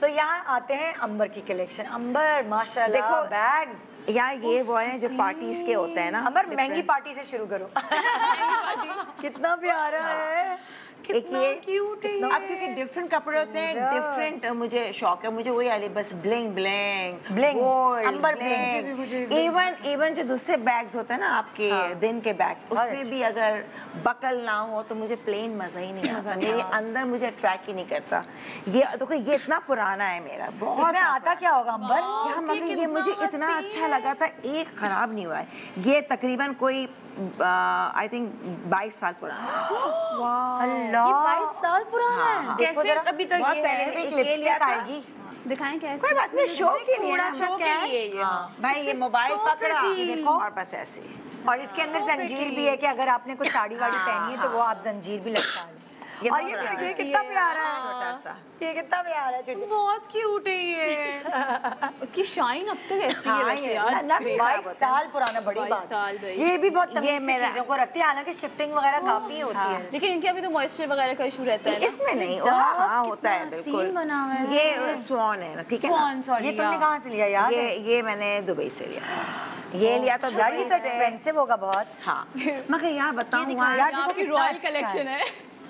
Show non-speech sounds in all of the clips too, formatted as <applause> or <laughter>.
सो यहाँ आते हैं अंबर की कलेक्शन अंबर माशाल्लाह देखो, बैग्स यार ये वो है जो पार्टीज़ के होते हैं ना अंबर महँगी पार्टी से शुरू करो. <laughs> कितना प्यारा है. एक ये क्यूट है अब क्योंकि डिफरेंट कपड़े होते हैं डिफरेंट मुझे शौक है मुझे वही वाली बस bling bling Bling, amber bling। Even even जो दूसरे बैग्स होते हैं ना आपके हाँ। दिन के बैग्स उसमें अच्छे। भी अगर बकल ना हो तो मुझे प्लेन मज़ा ही नहीं <laughs> आता। मेरे अंदर मुझे अट्रैक्ट ही नहीं करता। ये देखो ये इतना पुराना है मेरा बहुत इसमें आता क्या होगा? अंबर यार मगर ये मुझे इतना अच्छा लगा था एक खराब नहीं हुआ है। ये तकरीबन कोई आई थिंक 22 साल पुराना अल्लाह <gasps> 22 साल पुराना हाँ, है। कैसे अभी तक ये पहले एक एक ये लिया लिपस्टिक आएगी। दिखाएँ क्या कोई बात नहीं शो के लिए ना शो के लिए हाँ। भाई ये मोबाइल पकड़ा। देखो और बस ऐसे और इसके अंदर जंजीर भी है कि अगर आपने कुछ साड़ी वाड़ी हाँ, पहनी है तो वो आप जंजीर भी लटका लें। ये और ये ये कितना प्यारा है। छोटा सा। ये कितना प्यारा है चुटकी बहुत क्यूट है ये। <laughs> उसकी शाइन अब तक ऐसी है हाँ, यार। बाईस साल पुराना बड़ी बात। साल ये भी बहुत तमीज ये से मेरा- चीज़ों को रखती है हालाँकि शिफ्टिंग वगैरह काफ़ी होती है। लेकिन इनके अभी तो मॉइस्चर वगैरह का इशू रहता है इसमें नहीं हाँ हाँ होता है बिल्कुल scene बना हुआ है ये स्वान है ना ठीक है ये तुमने हाँ। कहाँ से लिया याद ये ये मैंने दुबई से लिया। ये लिया तो यार ये दुबई तो से। एक्सपेंसिव होगा बहुत। हाँ। मगर यहाँ <laughs> बताऊँ यार देखो रॉयल अच्छा कलेक्शन है।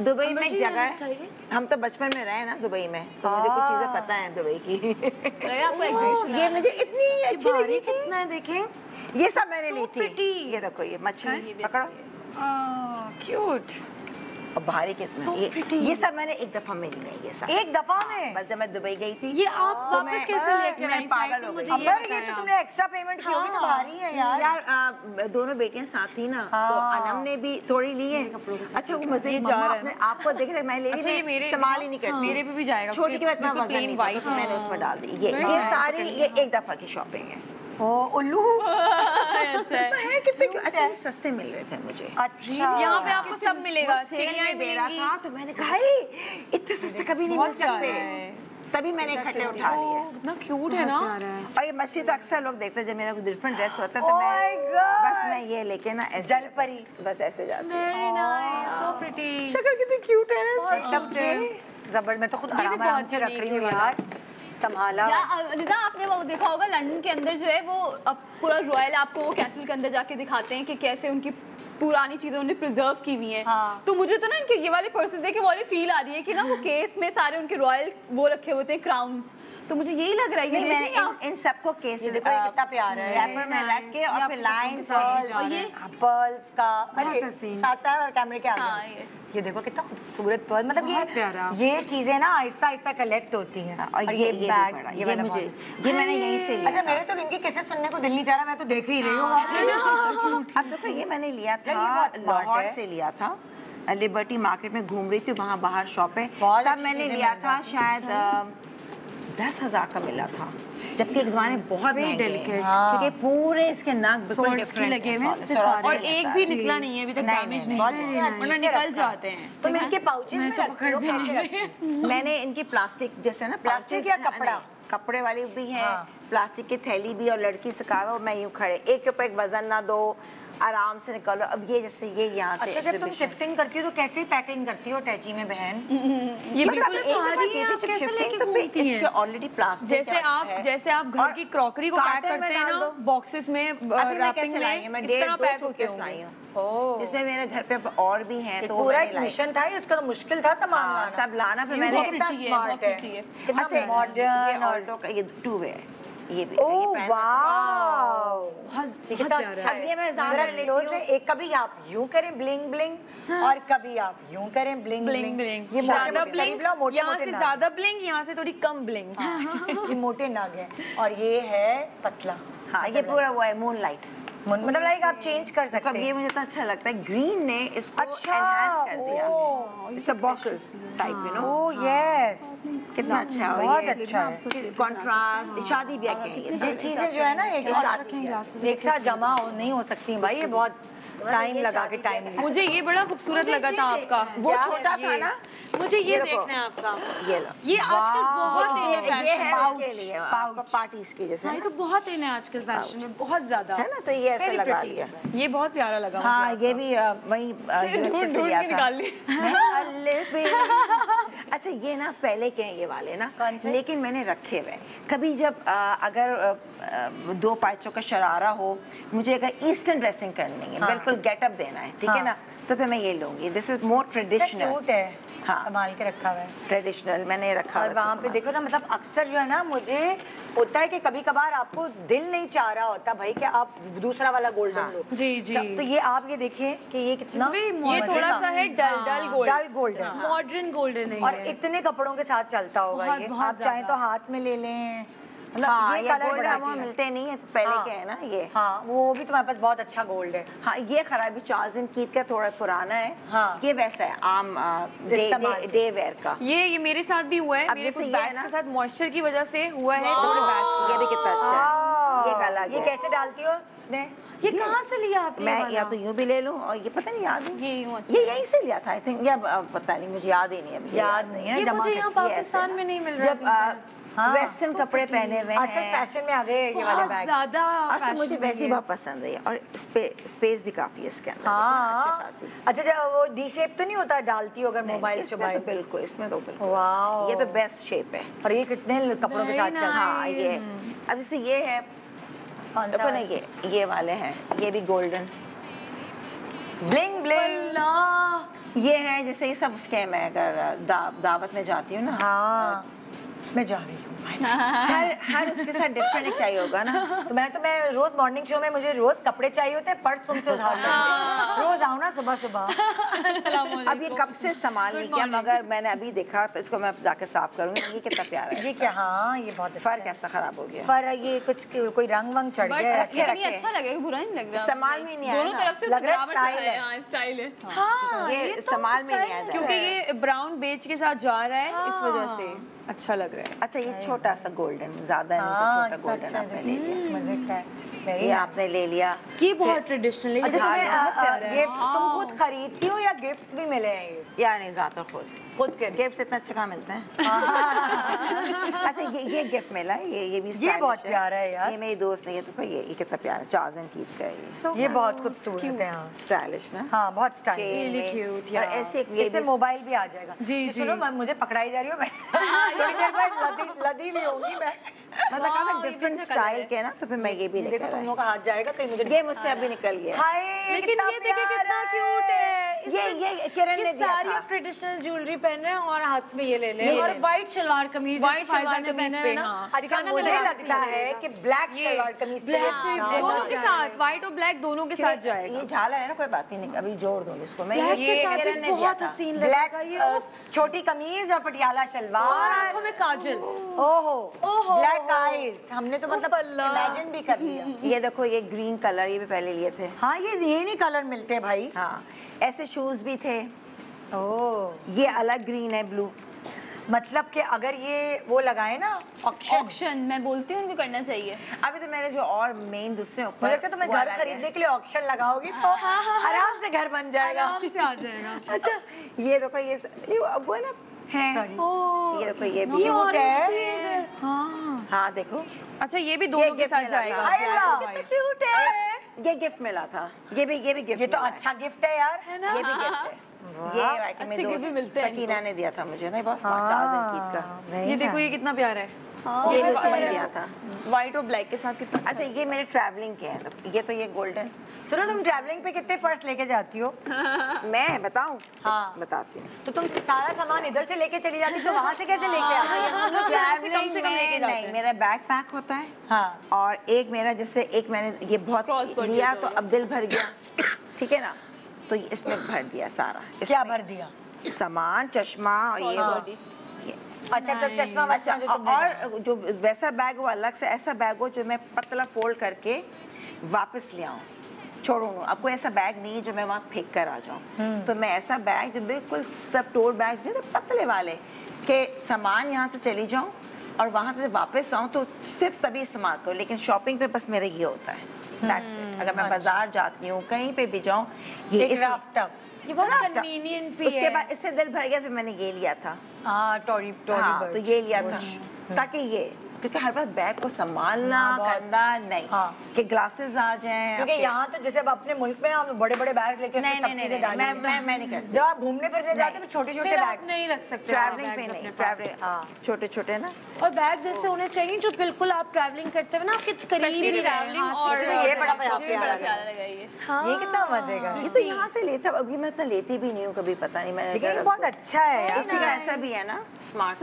दुबई में एक जगह है। हम तो बचपन में रहे ना दुबई में तो मुझे कुछ चीज़ें पता है दुबई की। आपको <laughs> ये मुझे इतनी अच्छी लगी कितना है देखें। ये सब मैंने ली थी। ये देखो ये मछली ये पकड़ो। क्यूट और भारी कितना So ये, ये सब मैंने एक दफ़ा में ली है ये सब। एक दफ़ा में? बस जब मैं दुबई गई थी। ये आप तो वापस कैसे आई? पागल हो गई। ये तो तुमने एक्स्ट्रा पेमेंट की होगी तो हाँ। भारी है यार। यार दोनों बेटियाँ साथ थी ना तो हाँ। अनम ने भी थोड़ी ली है। अच्छा वो मज़े है। आपको देखे मैं ले अच्छा, मैं मेरे- इस्तेमाल ही नहीं करती। हाँ। मेरे भी जाएगा, छोटी के इतना मज़ा नहीं white मैंने हाँ। उसमें डाल दी। ये ये सारी ये एक दफ़ा की शॉपिंग है। ओ उल्लू। <laughs> है। है अच्छा ये सस्ते मिल रहे थे मुझे। अच्छा। यहाँ पे आपको सब मिलेगा सेल में दे रहा था तो मैंने कहा इतने सस्ते कभी नहीं मिल सकते। तभी मैंने इकट्ठे उठा लिए। इतना क्यूट है ना? और ये मछली तो अक्सर लोग देखते हैं जब मेरा कोई डिफरेंट ड्रेस होता है Oh तो मैं बस मैं ये लेके ना ऐसे जल परी। बस ऐसे जाती हूँ। सो प्रिटी शक्ल कितनी क्यूट है ना। मतलब जबर मैं तो खुद आराम आराम से रख रही हूँ यार। संभाला। या आपने वो देखा होगा लंदन के अंदर जो है वो पूरा रॉयल आपको वो कैसल के अंदर जाके दिखाते हैं कि कैसे उनकी पुरानी चीज़ें उन्हें प्रिजर्व की हुई है। हाँ। तो मुझे तो ना इनके ये वाले पर्सेस देख के वाली फील आ रही है कि ना वो केस में सारे उनके रॉयल वो रखे होते हैं क्राउन्स तो मुझे यही लग रहा है ये नहीं मैंने इन, इन सबको केस ये देखो ये कितना प्यारा है। रैपर में रख के और फिर लाइन से और ये? पर्ल्स का अरे। साथ और कैमरे के हाँ, आगे ये। ये देखो कितना खूबसूरत पर्ल मतलब ये ये चीज़ें ना आहिस्ता आहिस्ता कलेक्ट होती हैं। और ये बैग ये वाला मुझे ये मैंने यहीं से लिया अच्छा मेरे तो इनकी किस्से सुनने को दिल नहीं चाह रहा मैं तो देख ही रही हूँ। अब देखो ये मैंने लिया था लाहौर से लिया था। लिबर्टी मार्केट में घूम रही थी वहाँ बाहर शॉप है तब मैंने लिया था शायद दस हज़ार का मिला था जबकि एक जमाने बहुत हैं। हाँ। क्योंकि पूरे इसके नाक बिल्कुल लगे हुए हैं। और एक भी निकला नहीं है अभी तक डैमेज नहीं, है वरना निकल जाते हैं तुम इनके पाउचेस में तो रखती हो पकड़ भी कैसे मैंने इनकी प्लास्टिक जैसे ना प्लास्टिक या कपड़ा? कपड़े वाली भी है हाँ। प्लास्टिक की थैली भी और लड़की से कहा और मैं यूँ खड़े एक के ऊपर एक वज़न ना दो आराम से निकालो। अब ये जैसे ये यहाँ से अच्छा जब तुम शिफ्टिंग करती हो तो कैसे पैकिंग करती हो टैची में बहन? <laughs> ये बिल्कुल तो? ऑलरेडी प्लास्टिक जैसे आप जैसे आप घर की क्रॉकरी को पैक करते हैं ना बॉक्सेस में रैपिंग हूँ में मैं इस डेढ़ तरह पैक होते हूँ। इसमें मेरे घर पे और भी हैं तो पूरा एक मिशन था इसका तो मुश्किल था सामान हाँ, लाना? सब लाना फिर मैंने कितना स्मार्ट है। है। कितना अच्छा मॉडर्न और ये टू वे है। ये भी ओह ये कितना अच्छा है। है ये मैं ज़्यादा लेती close एक कभी आप यूँ करें ब्लिंग ब्लिंग और कभी आप यूँ करें ब्लिंग ब्लिंग ब्लिंग ये ज़्यादा ब्लिंग ब्लिंग मोटे यहाँ से ज़्यादा ब्लिंग यहाँ से थोड़ी कम ब्लिंग <laughs> ये मोटे नाग है। और ये है पतला। हाँ ये पूरा वो है मून लाइट मतलब लाइक आप चेंज कर सकते हैं ये मुझे इतना अच्छा लगता है ग्रीन ने इसको अच्छा, एनहांस कर दिया। It's a bottle type you know oh yes कितना अच्छा है बहुत अच्छा है। कंट्रास्ट शादी ब्याह के ये ये चीज़ें जो है ना एक साथ एक साथ जमा नहीं हो सकती भाई ये बहुत टाइम लगा के टाइम मुझे ये बड़ा खूबसूरत लगा था आपका। वो? छोटा था ना? मुझे ये देखना है आपका। ये लो। ये आजकल बहुत ये- ये है उसके लिए. पार्टीज़ की जैसे हाँ, ये तो बहुत इन है आजकल फ़ैशन में बहुत ज़्यादा। है ना तो ये ऐसे लगा लिया। ये बहुत प्यारा लगा हाँ ये भी वही निकाल ली अच्छा ये ना पहले के हैं ये वाले ना लेकिन मैंने रखे हुए। कभी जब अगर दो पाँचों का शरारा हो मुझे अगर ईस्टर्न ड्रेसिंग करनी है हाँ। बिल्कुल गेटअप देना है ठीक है हाँ। ना तो फिर मैं ये लूँगी। दिस इज़ मोर ट्रेडिशनल है। हाँ। संभाल के रखा हुआ है। ट्रेडिशनल मैंने रखा और वहाँ पे देखो ना मतलब अक्सर जो है ना मुझे होता है कि कभी कभार आपको दिल नहीं चाह रहा होता भाई कि आप दूसरा वाला गोल्डन हाँ। लो। जी, जी। तो ये आप ये देखिए कि ये कितना ये थोड़ा सा है dull dull gold dull golden modern golden है और इतने कपड़ों के साथ चलता होगा ये। आप चाहे तो हाथ में ले लें। हाँ ये ये कलर अच्छा है। मिलते नहीं है पहले हाँ। के है ना ये। हाँ। वो भी तुम्हारे पास बहुत अच्छा गोल्ड है। हाँ ये खराबी चार्ल्स एंड कीथ का थोड़ा पुराना है। हाँ। ये वैसा है आम डे डे- डे वेयर का। ये ये मेरे साथ भी हुआ है। मेरे कुछ ये बैग्स ना- के साथ मॉइस्चर की वजह से हुआ है थोड़े बैग्स ये भी कितना अच्छा है। ये अलग ये कैसे डालती हो ने? ये कहाँ से लिया आपने मैं या तो यूँ भी ले लूँ और ये पता नहीं याद है? ये अच्छा ये यहीं से लिया था आई थिंक या पता नहीं मुझे याद ही नहीं अभी याद नहीं है ये जमा मुझे यहाँ पाकिस्तान में नहीं मिल रहा जब हाँ, वेस्टर्न so कपड़े पहने हुए आजकल फ़ैशन में आ गए ये वाले बैग ज़्यादा अच्छा मुझे वैसे ही। बहुत पसंद है और स्पे, स्पेस भी काफ़ी है इसके अंदर। हाँ। अच्छा जब वो डी शेप तो नहीं होता डालती हो अगर मोबाइल इसमें तो बिल्कुल इसमें तो बिल्कुल। वाओ। ये तो बेस्ट शेप है। और ये कितने कपड़ों के साथ चल हाँ? ये। अब जैसे ये है कौन देखो ना ये ये वाले हैं ये भी गोल्डन ब्लिंग ब्लिंग ये है जैसे ये सब स्कैम है अगर दा, दावत में जाती हूँ ना हाँ। मैं जा रही हूँ हर हर उसके साथ डिफरेंट चाहिए होगा ना। तो मैं तो मैं रोज मॉर्निंग शो में मुझे रोज कपड़े चाहिए होते हैं पर्स तुमसे उधार लेंगे। रोज आओ ना सुबह सुबह। अब ये कब से इस्तेमाल नहीं किया मगर मैंने अभी देखा तो इसको मैं अब जाके साफ़ करूँगी। ये कितना प्यारा है ये क्या हाँ ये बहुत अच्छा फर कैसा खराब हो गया? फर ये कुछ कोई रंग वंग चढ़ गया रखे, रखे। अच्छा लगेगा बुरा नहीं लग रहा? इस्तेमाल में नहीं आया दोनों तरफ़ से लग रहा है है। है। हाँ स्टाइल है। हाँ ये इस्तेमाल में नहीं आया क्योंकि ये ब्राउन बेच के साथ जा रहा है इस वजह से। अच्छा लग रहा है। अच्छा ये छोटा सा गोल्डन ज़्यादा नहीं हाँ तो छोटा कितना गोल्डन अच्छा आपने ले लिया। मज़े का है। ये आपने ले लिया। ये बहुत ट्रेडिशनल है अच्छा ये तुम्हें बहुत प्यारा है। गिफ्ट तुम खुद खरीदती हो या गिफ्ट्स भी मिले हैं ये? या नहीं ज़्यादा खुद। खुद के गिफ्ट इतना अच्छा कहाँ मिलता है? <laughs> अच्छा ये ये गिफ्ट मिला है ये ये भी stylish बहुत प्यारा है यार। ये मेरी दोस्त ने ये तो ये ये कितना प्यारा एंड कीथ का है। ये ये बहुत खूबसूरत है हाँ। स्टाइलिश ना? हाँ बहुत स्टाइल Chain Really और ऐसे एक ये मोबाइल भी आ जाएगा। जी, जी। मैं मुझे पकड़ाई जा रही हूँ मैं। <laughs> थोड़ी देर बाद लदी लदी भी होंगी मैं। मतलब काफ़ी डिफरेंट स्टाइल के ना तो फिर मैं ये भी देखो लेकर तुम आई। लोगों का हाथ जाएगा कहीं मुझे ये मुझसे अभी निकल गया। हाय लेकिन कितना ये देखिए कितना क्यूट है। ये ये किरण ने दिया सारी ट्रेडिशनल ज्वेलरी पहन रहे हैं और हाथ में ये ले ले। और ले। व्हाइट शलवार कमीज जैसे शलवार कमीज पहना ना? मुझे लगता है कि। ब्लैक शलवार कमीज ब्लैक दोनों के साथ व्हाइट और ब्लैक दोनों के साथ जाएगा। ये झालर है ना कोई बात ही नहीं अभी जोड़ दूँगी इसको। मैं ये किरण ने दिया था। ब्लैक छोटी कमीज और पटियाला और शलवार आँखों में काजल। ओहो। ओहो। ब्लैक आईज हमने तो मतलब इमेजिन भी कर लिया। <laughs> ये देखो ये ग्रीन कलर ये भी पहले लिए थे। हाँ ये ये नहीं कलर मिलते हैं भाई। हाँ ऐसे शूज़ भी थे। ओह। ये अलग ग्रीन है ब्लू मतलब कि अगर ये वो लगाए ना ऑक्शन ऑक्शन मैं बोलती हूँ उनको करना चाहिए। अभी तो मैंने जो और मेन दूसरे ऊपर मुझे है तुम्हें घर खरीदने के लिए ऑक्शन लगाओगी तो आराम से घर बन जाएगा। आराम से आ जाएगा। <laughs> अच्छा ये देखो ये वो है ना है. ये देखो ये भी orange है। है। हाँ। हाँ देखो। अच्छा ये भी दोनों के साथ जाएगा। क्यूट है। ये गिफ्ट मिला था। ये भी ये भी गिफ्ट ये तो अच्छा गिफ्ट है यार। है ये भी गिफ्ट है। ये आइटम अच्छे में gift भी मिलते हैं सकीना ने दिया था मुझे। ना बहुत स्मार्ट का। ये देखो ये कितना प्यारा है। ये भी उसी दिया था। व्हाइट और ब्लैक के साथ कितना अच्छा ये मेरे ट्रैवलिंग के हैं तो ये तो ये गोल्डन सुनो तुम ट्रैवलिंग पे कितने पर्स लेके जाती हो? <laughs> मैं बताऊँ? हाँ। बताती हूँ। तो तुम सारा सामान इधर से लेके चली जाती तो वहाँ से कैसे लेके आती <laughs> जाते नहीं मेरा बैग पैक होता है। हाँ। और एक मेरा जैसे एक मैंने ये बहुत लिया तो अब दिल भर गया। ठीक है ना? तो इसमें भर दिया सारा। क्या भर दिया? सामान चश्मा और ये Cross वो body। ये। अच्छा तब चश्मा अच्छा जो और जो वैसा बैग हो अलग से ऐसा बैग हो जो मैं पतला फोल्ड करके वापस ले आऊँ। छोड़ू नू अब कोई ऐसा बैग नहीं है जो मैं वहाँ फेंक कर आ जाऊँ। तो मैं ऐसा बैग जो बिल्कुल सब टोर बैग जो पतले वाले के सामान यहाँ से चली जाऊँ और वहाँ से वापस आऊँ तो सिर्फ़ तभी इस्तेमाल करूँ। लेकिन शॉपिंग पे बस मेरा ये होता है। That's it. अगर मैं बाज़ार जाती हूँ कहीं पे भी जाऊँ ये इस ये बहुत. कन्वीनियंट भी उसके बाद इससे दिल भर गया फिर मैंने ये लिया था। हाँ टॉरी टॉरी हाँ तो ये लिया था। ताकि ये क्योंकि हर बार बैग को संभालना हाँ, करना नहीं। हाँ। कि ग्लासेस आ जाएँ क्योंकि यहाँ तो जैसे अब अपने मुल्क में हम बड़े बड़े बैग लेके नहीं, नहीं, नहीं, मैं- मैं- नहीं करती। जब आप घूमने फिरने जाते हैं तो छोटे छोटे बैग नहीं रख सकते ट्रैवलिंग bags पे नहीं ट्रैवलिंग हाँ। छोटे छोटे ना। और बैग ऐसे होने चाहिए जो बिल्कुल आप ट्रैवलिंग करते हुए ना आपके करीब ही ट्रैवलिंग हाँ, और ये बड़ा प्यारा लगा। ये कितना मज़े का ये तो यहाँ से लेता अभी मैं इतना लेती भी नहीं हूँ कभी पता नहीं मैंने लेकिन बहुत अच्छा है इसी का ऐसा भी है ना। स्मार्ट.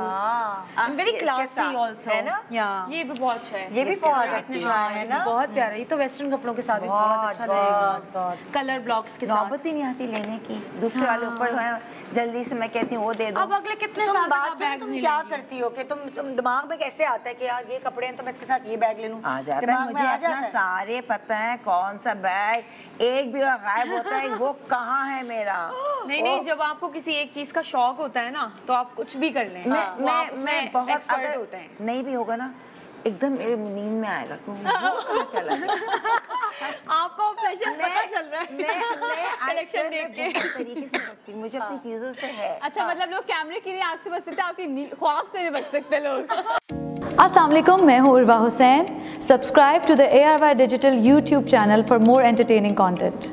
हाँ। I'm very इसके classy साथ, also. है ना? Yeah. ये भी बहुत अच्छा है। ये भी बहुत अच्छा हाँ, ना? बहुत प्यारा ये तो वेस्टर्न कपड़ों के साथ भी बहुत अच्छा लगेगा। कलर ब्लॉक्स के साथ। नौबत ही नहीं आती लेने की। दूसरे वाले ऊपर है जल्दी से मैं कहती हूँ वो दे दो। अब अगले कितने साल तुम क्या करती हो कि तुम तुम दिमाग में कैसे आता है कि यार ये कपड़े हैं तो मैं इसके साथ ये बैग ले लूँ? आ जाता है मुझे अपना है? सारे पता है कौन सा बैग एक भी गायब होता है वो कहाँ है मेरा? <laughs> नहीं नहीं जब आपको किसी एक चीज़ का शौक होता है ना तो आप कुछ भी कर लें। मैं हाँ, मैं मैं बहुत अगर होते हैं। नहीं भी होगा ना एकदम मेरे नींद में आएगा कि वो कहाँ चला आपको प्रेशर पता चल रहा है। मैं मैं देख के। तरीके से रखती हूँ मुझे अपनी चीज़ों से है। अच्छा मतलब लोग कैमरे की आँख से बच सकते हैं आपकी ख्वाब से भी बच सकते हैं लोग। वालेकुम मैं हूँ Urwa Hussain. Subscribe to the A R Y digital YouTube channel for more entertaining content